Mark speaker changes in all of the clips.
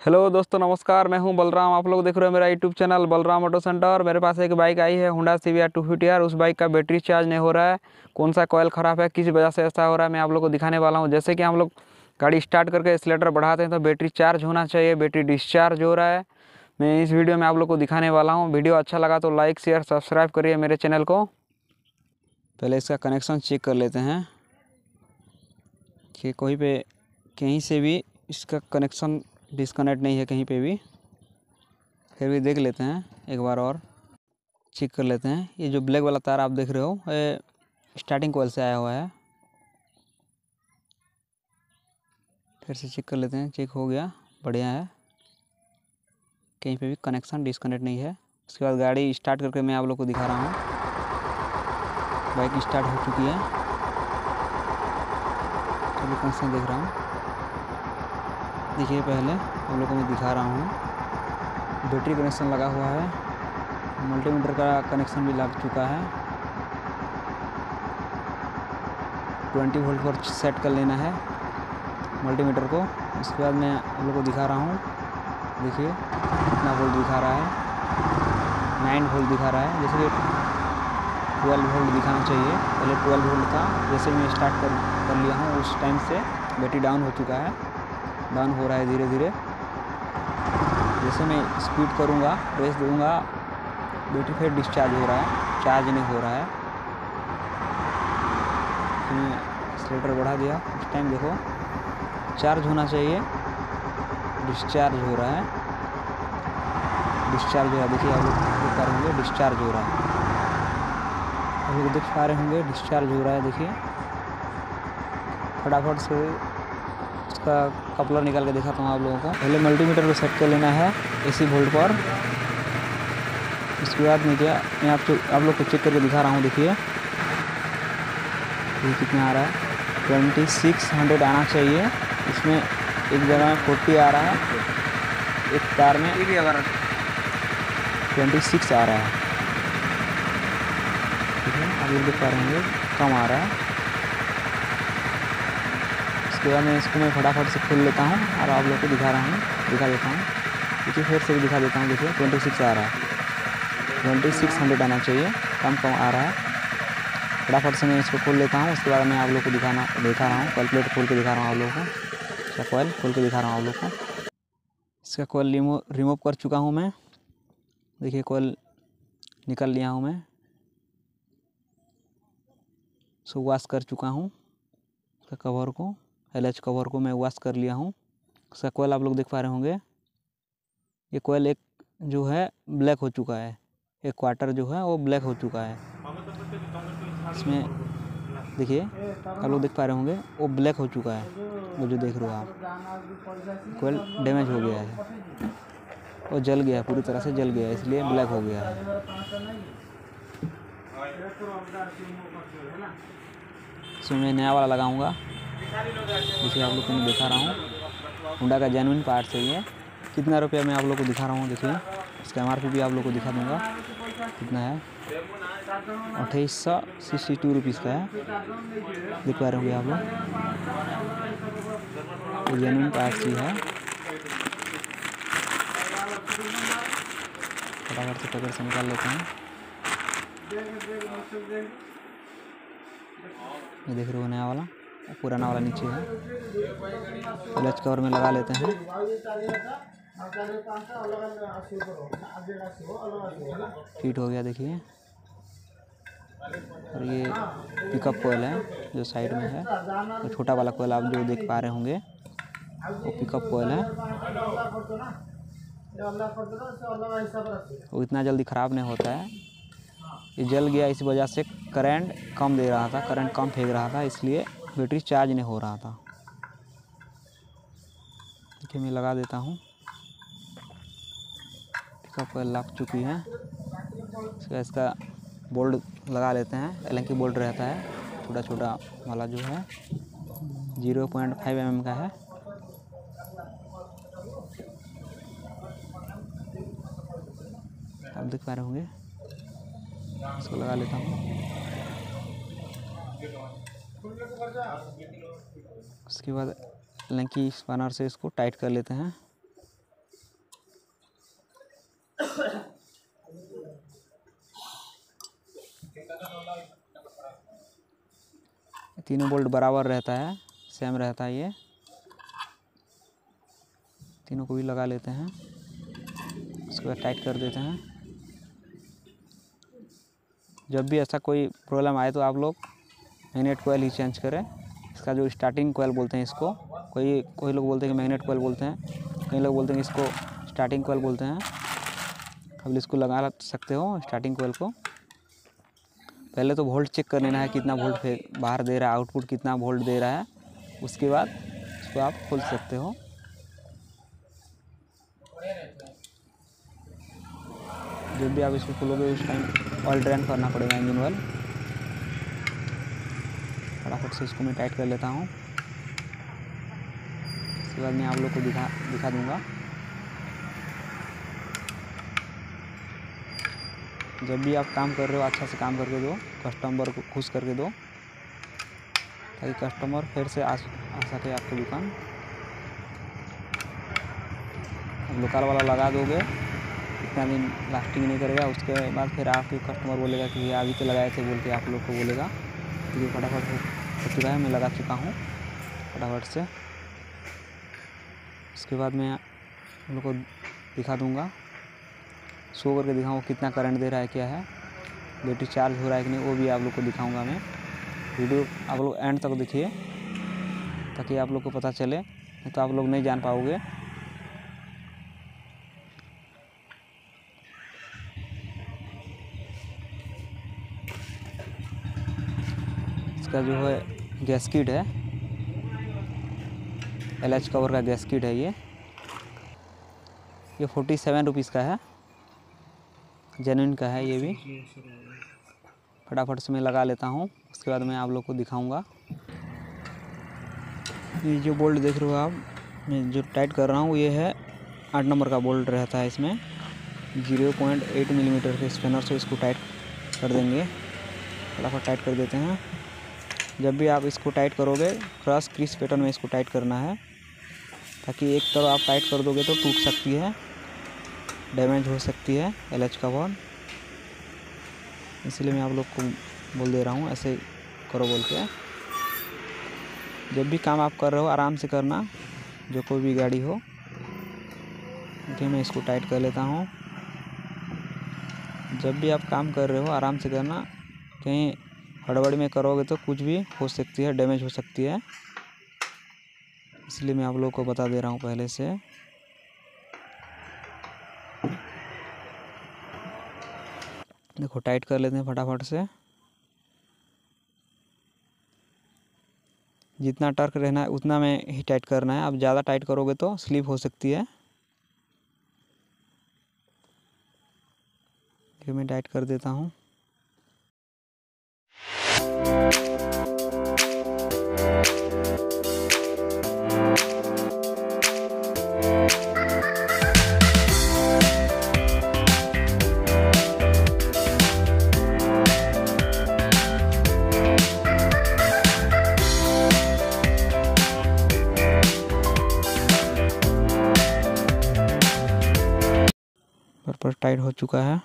Speaker 1: Hello दोस्तों, नमस्कार। मैं हूँ बलराम। आप लोग देख रहे हो मेरा YouTube channel Balram auto centre. मेरे पास एक बाइक आई है Honda C V R two fifty R उस बाइक का बैटरी चार्ज नहीं हो रहा है। कौन सा कॉयल ख़राब है, किस वजह से ऐसा हो रहा है, मैं आप लोग को दिखाने वाला हूँ। जैसे कि हम लोग गाड़ी स्टार्ट करके एक्सीटर बढ़ाते हैं तो बैटरी चार्ज होना चाहिए, बैटरी डिस्चार्ज हो रहा है। मैं इस वीडियो में आप लोग को दिखाने वाला हूँ। वीडियो अच्छा लगा तो लाइक शेयर सब्सक्राइब करिए मेरे चैनल को। पहले इसका कनेक्शन चेक कर लेते हैं। कि कोई पे कहीं से भी इसका कनेक्शन डिस्कनेक्ट नहीं है कहीं पे भी। फिर भी देख लेते हैं, एक बार और चेक कर लेते हैं। ये जो ब्लैक वाला तार आप देख रहे हो, ये स्टार्टिंग कॉल से आया हुआ है। फिर से चेक कर लेते हैं चेक हो गया, बढ़िया है। कहीं पे भी कनेक्शन डिस्कनेक्ट नहीं है। उसके बाद गाड़ी स्टार्ट करके मैं आप लोग को दिखा रहा हूँ। बाइक स्टार्ट हो चुकी है। कनेक्शन देख रहा हूँ। देखिए पहले, हम लोग को मैं दिखा रहा हूँ। बैटरी कनेक्शन लगा हुआ है। मल्टीमीटर का कनेक्शन भी लग चुका है। 20 वोल्ट पर सेट कर लेना है मल्टीमीटर को। इसके बाद मैं आप लोग को दिखा रहा हूँ। देखिए, कितना वोल्ट दिखा रहा है। नाइन वोल्ट दिखा रहा है। जैसे कि ट्वेल्व वोल्ट दिखाना चाहिए। पहले ट्वेल्व वोल्ट था। जैसे मैं स्टार्ट कर कर लिया हूँ, उस टाइम से बैटरी डाउन हो चुका है। डाउन हो रहा है धीरे धीरे। जैसे मैं स्पीड करूँगा रेस दूँगा बैटरी फिर डिस्चार्ज हो रहा है चार्ज नहीं हो रहा है। मैं स्लेटर बढ़ा दिया। उस टाइम देखो चार्ज होना चाहिए डिस्चार्ज हो रहा है। डिस्चार्ज हो रहा है। देखिए, आप पा रहे होंगे डिस्चार्ज हो रहा है। लोग देख पा रहे होंगे डिस्चार्ज हो रहा है। देखिए, फटाफट से उसका कपलर निकाल के दिखाता हूँ आप लोगों को। पहले मल्टीमीटर को सेट कर लेना है एसी वोल्ट पर। उसके बाद मैं क्या मैं आप आप लोग को चेक करके दिखा रहा हूँ देखिए। ये कितना आ रहा है? ट्वेंटी सिक्स हंड्रेड आना चाहिए। इसमें एक जगह में फोर्टी आ रहा है। एक तार में ट्वेंटी सिक्स आ रहा है। ठीक है आप लोग देख पा रहे होंगे कम आ रहा है। उसके बाद मैं इसको मैं फटाफट से खोल लेता हूँ और आप लोग को दिखा रहा हूँ, दिखा देता हूँ। देखिए, फिर से भी दिखा देता हूँ, देखिए ट्वेंटी सिक्स आ रहा है। ट्वेंटी सिक्स हंड्रेड आना चाहिए, कम कम आ रहा है। फटाफट से मैं इसको खोल लेता हूँ, उसके बाद मैं आप लोग को दिखाना, दिखा रहा हूँ कैलकुलेट खोल के दिखा रहा हूँ आप लोग को। इसका कोयल खोल के दिखा रहा हूँ आप लोग को। इसका कोयल रिमूव रिमूव कर चुका हूँ मैं। देखिए कोयल निकल लिया हूँ मैं। सो वॉश कर चुका हूँ। कवर को। एल एच कवर को मैं वॉश कर लिया हूँ। इसका कोयल आप लोग देख पा रहे होंगे। ये कोयल एक जो है ब्लैक हो चुका है। एक क्वार्टर जो है, वो ब्लैक हो चुका है। इसमें देखिए, आप लोग देख पा रहे होंगे, वो ब्लैक हो चुका है। वो जो देख रहे हो आप कोयल डैमेज हो गया है। वो जल गया पूरी तरह से जल गया इसलिए ब्लैक हो गया है। इसमें मैं नया वाला लगाऊँगा। देखिए आप लोग को मैं दिखा रहा हूँ। होंडा का जेनविन पार्ट है कितना रुपया मैं आप लोग को दिखा रहा हूँ, देखिए। इसका एम भी आप लोग को दिखा दूँगा। कितना है? अट्ठाईस सौ सिक्सटी टू रुपीज़ का है। देख पा रहे होंगे आप लोग। तो जेनविन पार्ट ही है। फटाफट से पकड़ से निकाल लेते हैं। ये देख रहे हो नया वाला। पुराना वाला नीचे है। क्लच कवर में लगा लेते हैं। फिट हो गया, देखिए। और ये पिकअप कोयल है, जो साइड में है। तो छोटा वाला कोयल आप जो देख पा रहे होंगे, वो पिकअप कोयल है। वो इतना जल्दी ख़राब नहीं होता है। ये जल गया इस वजह से करंट कम दे रहा था करंट कम फेंक रहा था, इसलिए बैटरी चार्ज नहीं हो रहा था। देखिए मैं लगा देता हूँ। पिकअप लग चुकी है। इसका इसका बोल्ट लगा लेते हैं। एलेंकी बोल्ट रहता है। छोटा छोटा वाला जो है, ज़ीरो पॉइंट फाइव एम का है। आप देख पा रहे होंगे। इसको लगा लेता हूँ। उसके बाद लंकी स्पैनर से इसको टाइट कर लेते हैं। तीनों बोल्ट बराबर रहता है, सेम रहता है ये। तीनों को भी लगा लेते हैं, उसके बाद टाइट कर देते हैं। जब भी ऐसा कोई प्रॉब्लम आए तो आप लोग मैग्नेट कोयल ही चेंज करें। इसका जो स्टार्टिंग कोयल बोलते हैं इसको, कोई कोई लोग बोलते हैं कि मैग्नेट कोयल बोलते हैं, कई लोग बोलते हैं इसको स्टार्टिंग कोयल बोलते हैं। अब इसको लगा सकते हो, स्टार्टिंग कोयल को। पहले तो वोल्ट चेक कर लेना है कितना वोल्ट बाहर दे रहा है, आउटपुट कितना वोल्ट दे रहा है। उसके बाद इसको आप खोल सकते हो। जब भी आप इसको खोलोगे, उस टाइम ऑयल ड्रेन करना पड़ेगा इंजन ऑयल फटाफट से इसको मैं टाइट कर लेता हूँ। इसके बाद मैं आप लोग को दिखा दिखा दूँगा। जब भी आप काम कर रहे हो अच्छा से काम करके दो कस्टमर को खुश करके दो ताकि कस्टमर फिर से आ, सके आपकी दुकान। लोकल वाला लगा दोगे इतना दिन लास्टिंग नहीं करेगा उसके बाद फिर आपके कस्टमर बोलेगा कि अभी तो लगाए थे बोल के आप लोग को बोलेगा। तो ये फटाफट हो चुका है मैं लगा चुका हूँ। फटाफट से। उसके बाद मैं आप लोग को दिखा दूँगा। शो करके दिखाऊँ कितना करंट दे रहा है, क्या है। बैटरी चार्ज हो रहा है कि नहीं, वो भी आप लोग को दिखाऊँगा मैं। वीडियो आप लोग एंड तक देखिए, ताकि आप लोग को पता चले। नहीं तो आप लोग नहीं जान पाओगे। इसका जो है गैस किट है। एल एच कवर का गैस किट है ये। ये फोर्टी सेवन रुपीज़ का है। जेनुइन का है ये भी। फटाफट से मैं लगा लेता हूँ। उसके बाद मैं आप लोग को दिखाऊँगा। ये जो बोल्ट देख रहे हो आप, मैं जो टाइट कर रहा हूँ, ये है आठ नंबर का बोल्ट रहता है इसमें। ज़ीरो पॉइंट एट मिलीमीटर के स्पेनर से इसको टाइट कर देंगे। फटाफट टाइट कर देते हैं। जब भी आप इसको टाइट करोगे, क्रॉस क्रिस पैटर्न में इसको टाइट करना है, ताकि एक तरफ़ आप टाइट कर दोगे तो टूट सकती है, डैमेज हो सकती है एल का बॉल इसलिए मैं आप लोग को बोल दे रहा हूँ, ऐसे करो बोल के। जब भी काम आप कर रहे हो, आराम से करना, जो कोई भी गाड़ी हो। देखिए मैं इसको टाइट कर लेता हूँ। जब भी आप काम कर रहे हो, आराम से करना, कहीं हड़बड़ी में करोगे तो कुछ भी हो सकती है डैमेज हो सकती है। इसलिए मैं आप लोगों को बता दे रहा हूँ पहले से। देखो टाइट कर लेते हैं फटाफट से। जितना टर्क रहना है, उतना में ही टाइट करना है। अब ज़्यादा टाइट करोगे तो स्लिप हो सकती है। मैं टाइट कर देता हूँ। पर टाइट हो चुका है।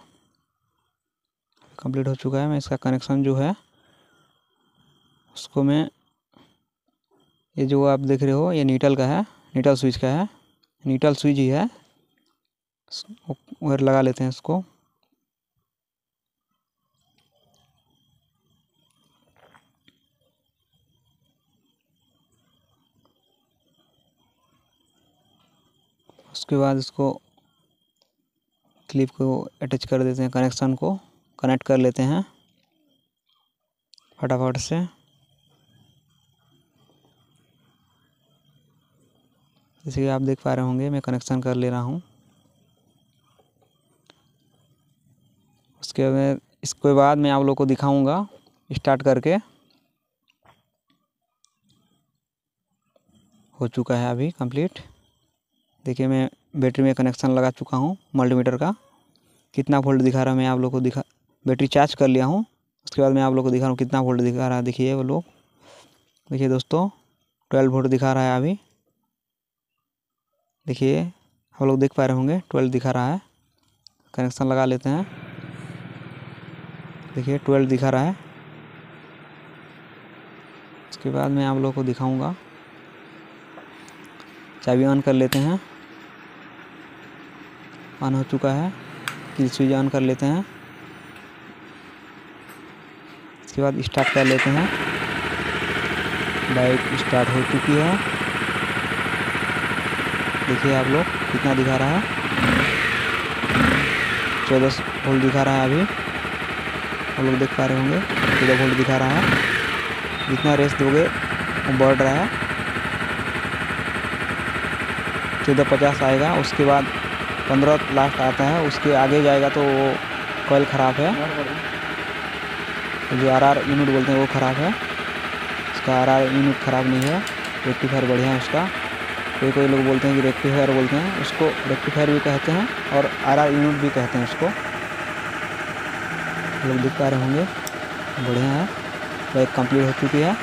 Speaker 1: कंप्लीट हो चुका है। मैं इसका कनेक्शन जो है उसको मैं ये जो आप देख रहे हो, ये नीटल का है नीटल स्विच का है नीटल स्विच ही है। वायर लगा लेते हैं इसको। उसके बाद इसको क्लिप को अटैच कर देते हैं कनेक्शन को कनेक्ट कर लेते हैं, फटाफट से। जैसे कि आप देख पा रहे होंगे, मैं कनेक्शन कर ले रहा हूँ। उसके बाद इसके बाद मैं आप लोग को दिखाऊँगा स्टार्ट करके। हो चुका है अभी कंप्लीट देखिए, मैं बैटरी में कनेक्शन लगा चुका हूँ मल्टीमीटर का। कितना वोल्ट दिखा रहा है, मैं आप लोग को दिखा, बैटरी चार्ज कर लिया हूँ। उसके बाद मैं आप लोग को दिखा रहा हूँ कितना वोल्ट दिखा रहा है, देखिए वो लोग। देखिए दोस्तों ट्वेल्व वोल्ट दिखा रहा है अभी। देखिए, हम लोग देख पा रहे होंगे ट्वेल्व दिखा रहा है। कनेक्शन लगा लेते हैं। देखिए ट्वेल्व दिखा रहा है। उसके बाद मैं आप लोगों को दिखाऊँगा। चाबी ऑन कर लेते हैं। ऑन हो चुका है। किल स्विच ऑन कर लेते हैं। इसके बाद स्टार्ट कर लेते हैं। बाइक स्टार्ट हो चुकी है। देखिए आप लोग कितना दिखा रहा है। चौदह वोल्ट दिखा रहा है अभी। आप लोग देख पा रहे होंगे, चौदह वोल्ट दिखा रहा है। जितना रेस दोगे, वो बढ़ रहा है। चौदह पचास आएगा, उसके बाद पंद्रह लास्ट आता है, उसके आगे जाएगा तो वो कॉयल ख़राब है। जो आर आर यूनिट बोलते हैं, वो ख़राब है। उसका आर आर यूनिट ख़राब नहीं है रेक्टिफायर बढ़िया है उसका। कोई कोई लोग बोलते हैं कि रेक्टिफायर बोलते हैं, उसको रेक्टिफायर भी कहते हैं और आर आर यूनिट भी कहते हैं उसको लोग दिख पा रहे होंगे, बढ़िया है बाइक कंप्लीट हो चुकी है।